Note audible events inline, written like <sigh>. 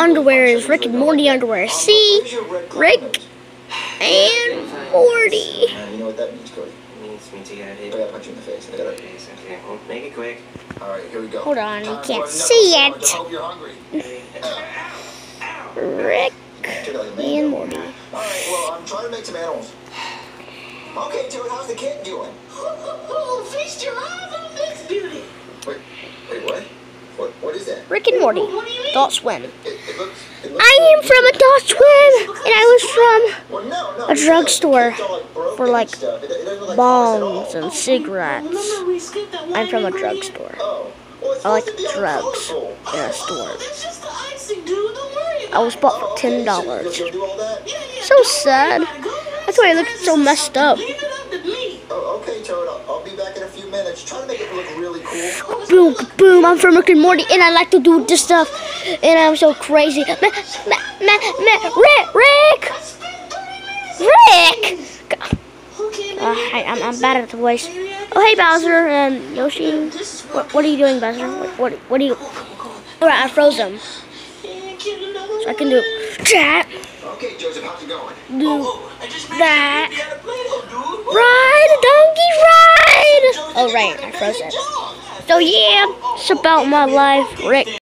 underwear is Rick and Morty underwear. See? Where's your red cloud Rick and Morty. Uh, you know what that means, Cody? Means me to get I gotta punch you in the face. I gotta. Okay. Well, make it quick. All right, here we go. Hold on, you can't see it. hope you're hungry. Ow! Ow! Rick Check it out, you man. and Morty. All right, well, I'm trying to make some animals. Okay, Toad, how's the kitten doing? Feast your eyes on this beauty. Wait, wait, what? What? What is that? Rick and Morty. What do I am from Swim, and I was no, a drugstore for, like, look bombs and cigarettes. I'm from a drugstore. I like drugs in a store. I was bought for ten dollars. So sad. That's why I have so messed up. Leave it up to me. Oh, I'll, be back in a few minutes. Try to make it look really cool. <laughs> Boom, boom. I'm from Rick and Morty, and I like to do this stuff, and I'm so crazy. Ma, ma, ma, ma, Rick, Rick, I spent 30 minutes. Rick. Uh, hi, I'm, I'm bad at the voice. Oh, hey, Bowser and Yoshi. What, what are you doing, Bowser? What, what, what are you? Alright, I froze him. Yeah, kid, another So I can do chat, Okay, Joseph, how's it going? do Oh, I just that, a baby out of Play-Doh, dude. ride I. So yeah, it's about my life, Rick.